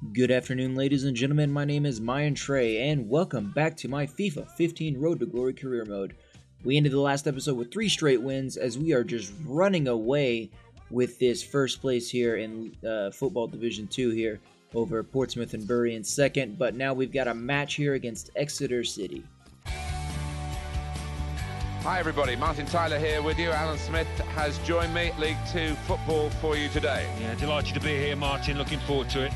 Good afternoon, ladies and gentlemen. My name is MaianTrey, and welcome back to my FIFA 15 Road to Glory career mode. We ended the last episode with three straight wins as we are just running away with this first place here in uh, Football Division 2 here over Portsmouth and Bury in second. But now we've got a match here against Exeter City. Hi everybody, Martin Tyler here with you. Alan Smith has joined me. League Two football for you today. Yeah, delighted to be here, Martin. Looking forward to it.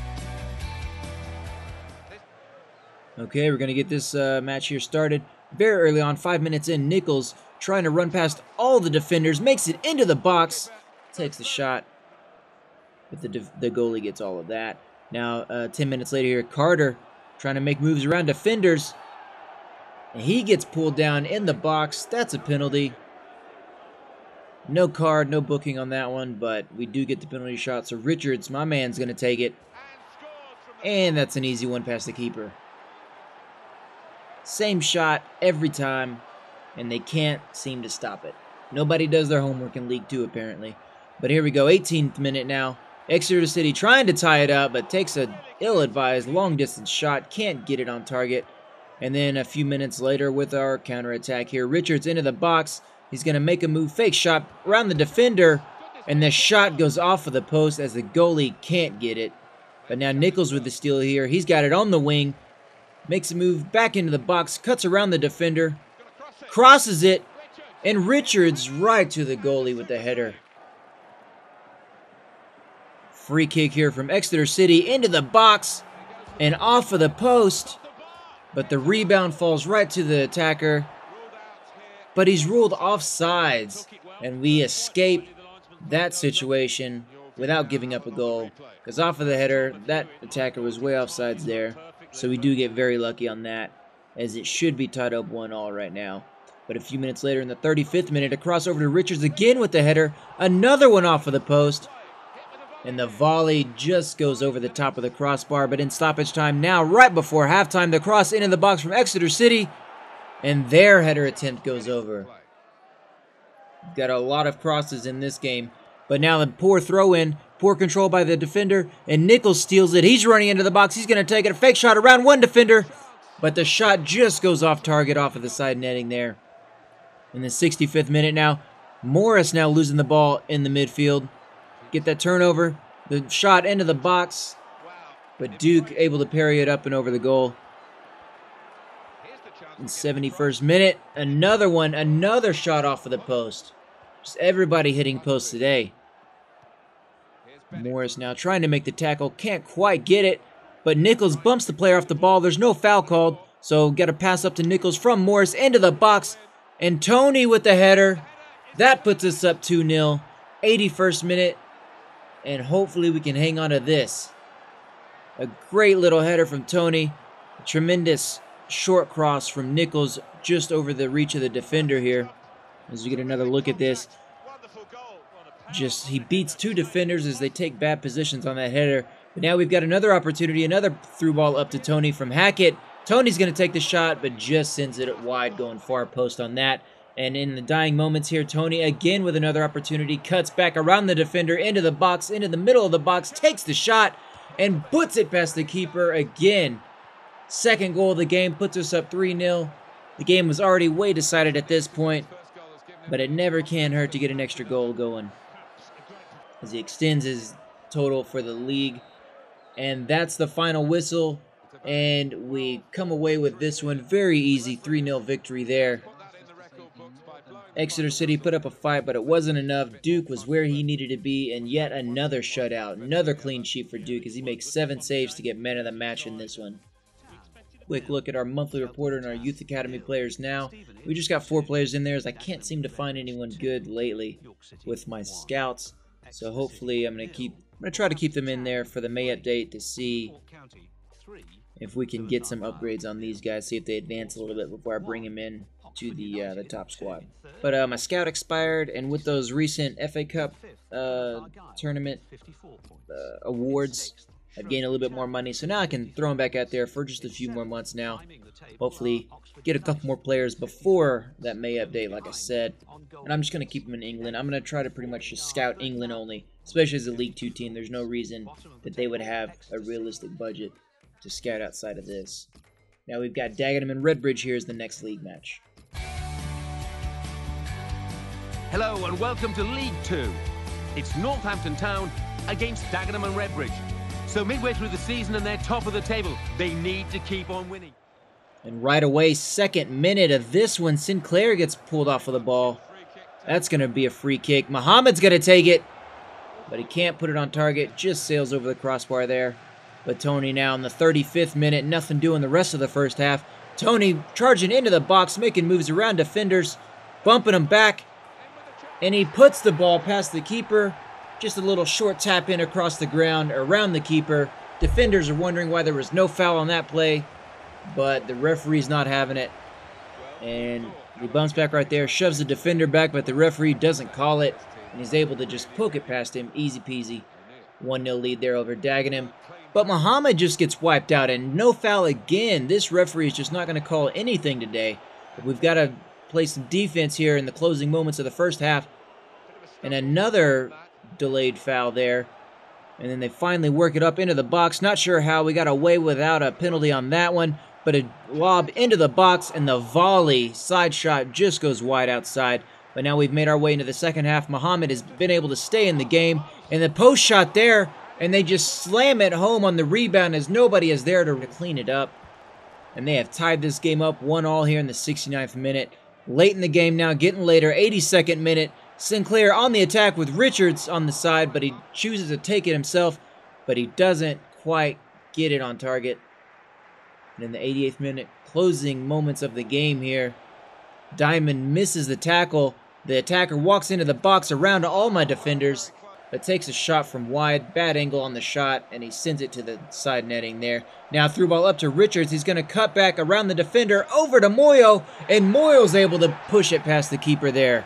Okay, we're going to get this uh, match here started. Very early on, five minutes in, Nichols trying to run past all the defenders, makes it into the box, takes the shot, but the, the goalie gets all of that. Now, uh, 10 minutes later here, Carter trying to make moves around defenders. And he gets pulled down in the box. That's a penalty. No card, no booking on that one, but we do get the penalty shot. So Richards, my man's going to take it. And that's an easy one past the keeper. Same shot every time, and they can't seem to stop it. Nobody does their homework in League Two, apparently. But here we go, 18th minute now. Exeter City trying to tie it up, but takes a ill-advised long-distance shot, can't get it on target. And then a few minutes later with our counterattack here, Richards into the box. He's going to make a move, fake shot around the defender, and the shot goes off of the post as the goalie can't get it. But now Nichols with the steal here. He's got it on the wing makes a move back into the box, cuts around the defender, crosses it, and Richards right to the goalie with the header. Free kick here from Exeter City into the box and off of the post, but the rebound falls right to the attacker. But he's ruled offsides, and we escape that situation without giving up a goal. Because off of the header, that attacker was way offsides there. So we do get very lucky on that, as it should be tied up 1 all right now. But a few minutes later, in the 35th minute, a crossover to Richards again with the header. Another one off of the post. And the volley just goes over the top of the crossbar. But in stoppage time now, right before halftime, the cross into the box from Exeter City. And their header attempt goes over. Got a lot of crosses in this game. But now the poor throw in Poor control by the defender, and Nichols steals it. He's running into the box. He's going to take it. A fake shot around one defender, but the shot just goes off target off of the side netting there. In the 65th minute now, Morris now losing the ball in the midfield. Get that turnover. The shot into the box, but Duke able to parry it up and over the goal. In 71st minute, another one, another shot off of the post. Just everybody hitting posts today. Morris now trying to make the tackle, can't quite get it, but Nichols bumps the player off the ball. There's no foul called, so got to pass up to Nichols from Morris into the box, and Toney with the header. That puts us up 2 0, 81st minute, and hopefully we can hang on to this. A great little header from Toney, a tremendous short cross from Nichols just over the reach of the defender here. As we get another look at this, just he beats two defenders as they take bad positions on that header. But now we've got another opportunity, another through ball up to Toney from Hackett. Toney's going to take the shot, but just sends it wide, going far post on that. And in the dying moments here, Toney again with another opportunity, cuts back around the defender, into the box, into the middle of the box, takes the shot, and puts it past the keeper again. Second goal of the game puts us up 3 0. The game was already way decided at this point, but it never can hurt to get an extra goal going as he extends his total for the league. And that's the final whistle. And we come away with this one. Very easy 3 0 victory there. Exeter City put up a fight, but it wasn't enough. Duke was where he needed to be, and yet another shutout. Another clean sheet for Duke as he makes seven saves to get man of the match in this one. Quick look at our monthly reporter and our Youth Academy players now. We just got four players in there as I can't seem to find anyone good lately with my scouts. So hopefully I'm going to keep I'm going to try to keep them in there for the May update to see if we can get some upgrades on these guys, see if they advance a little bit before I bring them in to the uh, the top squad. But uh, my scout expired, and with those recent FA Cup uh, tournament uh, awards, I've gained a little bit more money, so now I can throw him back out there for just a few more months now. Hopefully, get a couple more players before that May update, like I said. And I'm just going to keep him in England. I'm going to try to pretty much just scout England only, especially as a League Two team. There's no reason that they would have a realistic budget to scout outside of this. Now we've got Dagenham and Redbridge here as the next league match. Hello and welcome to League Two. It's Northampton Town against Dagenham and Redbridge. So midway through the season and they're top of the table, they need to keep on winning. And right away, second minute of this one, Sinclair gets pulled off of the ball. That's going to be a free kick. Muhammad's going to take it, but he can't put it on target. Just sails over the crossbar there. But Toney now in the 35th minute, nothing doing the rest of the first half. Toney charging into the box, making moves around defenders, bumping them back, and he puts the ball past the keeper. Just a little short tap in across the ground around the keeper. Defenders are wondering why there was no foul on that play, but the referee's not having it. And he bumps back right there, shoves the defender back, but the referee doesn't call it, and he's able to just poke it past him. Easy peasy. 1 0 lead there over Dagenham. But Muhammad just gets wiped out, and no foul again. This referee is just not going to call anything today. We've got to play some defense here in the closing moments of the first half. And another delayed foul there. And then they finally work it up into the box. Not sure how. We got away without a penalty on that one. But a lob into the box, and the volley side shot just goes wide outside. But now we've made our way into the second half. Muhammad has been able to stay in the game. And the post shot there, and they just slam it home on the rebound as nobody is there to clean it up. And they have tied this game up 1 all here in the 69th minute. Late in the game now, getting later, 82nd minute. Sinclair on the attack with Richards on the side, but he chooses to take it himself, but he doesn't quite get it on target. And in the 88th minute, closing moments of the game here, Diamond misses the tackle. The attacker walks into the box around all my defenders, but takes a shot from wide. Bad angle on the shot, and he sends it to the side netting there. Now through ball up to Richards. He's going to cut back around the defender over to Moyo, and Moyo's able to push it past the keeper there.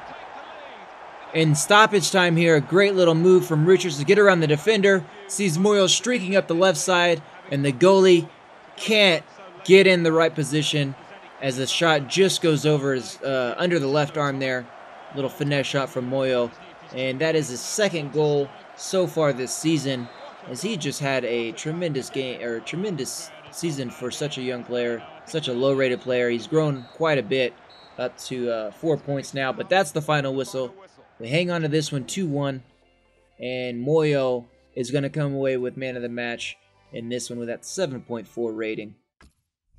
In stoppage time here, a great little move from Richards to get around the defender. Sees Moyo streaking up the left side, and the goalie can't get in the right position as the shot just goes over his uh, under the left arm there. Little finesse shot from Moyo, and that is his second goal so far this season. As he just had a tremendous game or tremendous season for such a young player, such a low-rated player. He's grown quite a bit, up to uh, four points now. But that's the final whistle. We hang on to this one 2 1. And Moyo is going to come away with man of the match in this one with that 7.4 rating.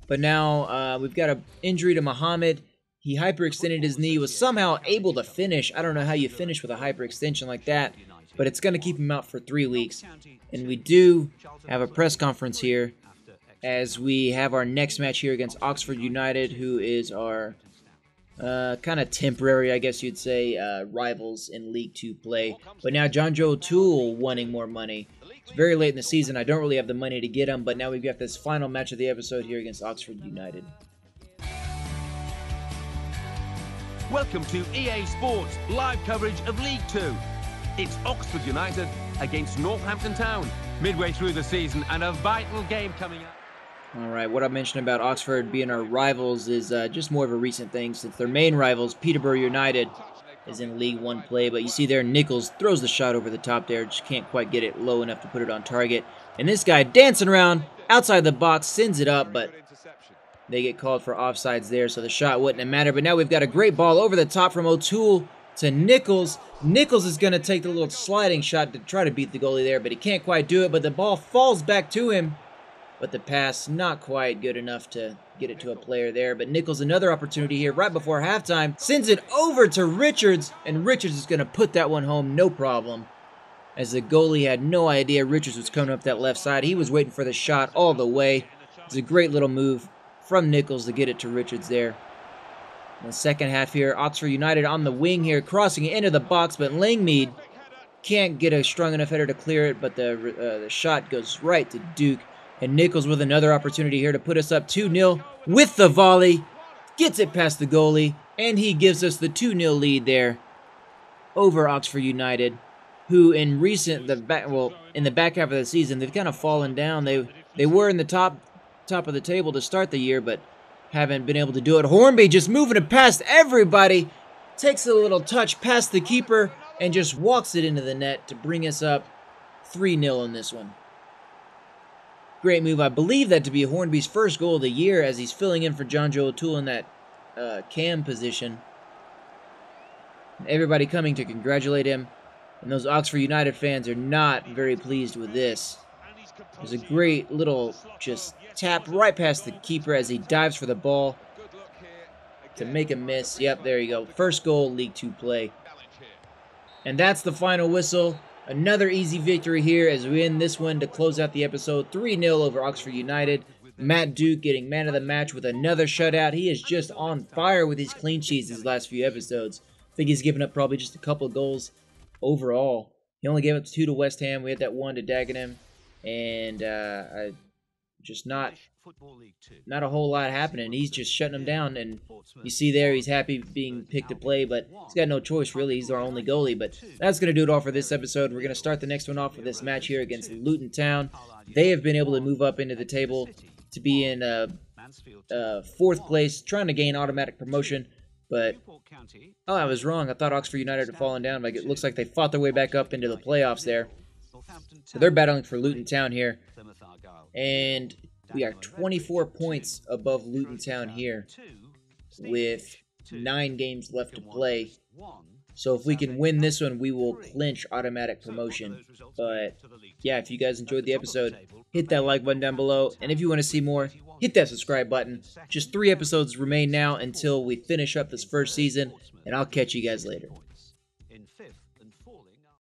But now uh, we've got an injury to Muhammad. He hyperextended his knee, was somehow able to finish. I don't know how you finish with a hyperextension like that, but it's going to keep him out for three weeks. And we do have a press conference here as we have our next match here against Oxford United, who is our uh, kind of temporary, I guess you'd say, uh, rivals in League Two play. But now John Joe O'Toole wanting more money. It's very late in the season. I don't really have the money to get him, but now we've got this final match of the episode here against Oxford United. Welcome to EA Sports live coverage of League Two. It's Oxford United against Northampton Town midway through the season and a vital game coming up. All right, what I mentioned about Oxford being our rivals is uh, just more of a recent thing since their main rivals, Peterborough United, is in League One play. But you see there, Nichols throws the shot over the top there, just can't quite get it low enough to put it on target. And this guy dancing around outside the box, sends it up, but they get called for offsides there, so the shot wouldn't have mattered. But now we've got a great ball over the top from O'Toole to Nichols. Nichols is going to take the little sliding shot to try to beat the goalie there, but he can't quite do it. But the ball falls back to him but the pass not quite good enough to get it to a player there. But Nichols another opportunity here right before halftime sends it over to Richards, and Richards is going to put that one home no problem. As the goalie had no idea Richards was coming up that left side, he was waiting for the shot all the way. It's a great little move from Nichols to get it to Richards there. In the second half here, Oxford United on the wing here, crossing into the box, but Langmead can't get a strong enough header to clear it, but the, uh, the shot goes right to Duke. And Nichols with another opportunity here to put us up 2 0 with the volley. Gets it past the goalie, and he gives us the 2 0 lead there over Oxford United. who in recent the back well in the back half of the season they've kind of fallen down. They they were in the top top of the table to start the year, but haven't been able to do it. Hornby just moving it past everybody, takes a little touch past the keeper and just walks it into the net to bring us up 3-0 in this one. Great move. I believe that to be Hornby's first goal of the year as he's filling in for Jonjo O'Toole in that uh, cam position. Everybody coming to congratulate him. And those Oxford United fans are not very pleased with this. There's a great little just tap right past the keeper as he dives for the ball to make a miss. Yep, there you go. First goal, League Two play. And that's the final whistle. Another easy victory here as we end this one to close out the episode 3 0 over Oxford United. Matt Duke getting man of the match with another shutout. He is just on fire with his clean sheets these last few episodes. I think he's given up probably just a couple of goals overall. He only gave up two to West Ham. We had that one to Dagenham. And uh, I just not not a whole lot happening. He's just shutting them down, and you see there he's happy being picked to play, but he's got no choice really. He's our only goalie. But that's gonna do it all for this episode. We're gonna start the next one off with this match here against Luton Town. They have been able to move up into the table to be in uh, uh, fourth place, trying to gain automatic promotion. But oh, I was wrong. I thought Oxford United had fallen down, but it looks like they fought their way back up into the playoffs there. So they're battling for Luton Town here. And we are 24 points above Luton Town here with nine games left to play. So if we can win this one, we will clinch automatic promotion. But yeah, if you guys enjoyed the episode, hit that like button down below. And if you want to see more, hit that subscribe button. Just three episodes remain now until we finish up this first season, and I'll catch you guys later.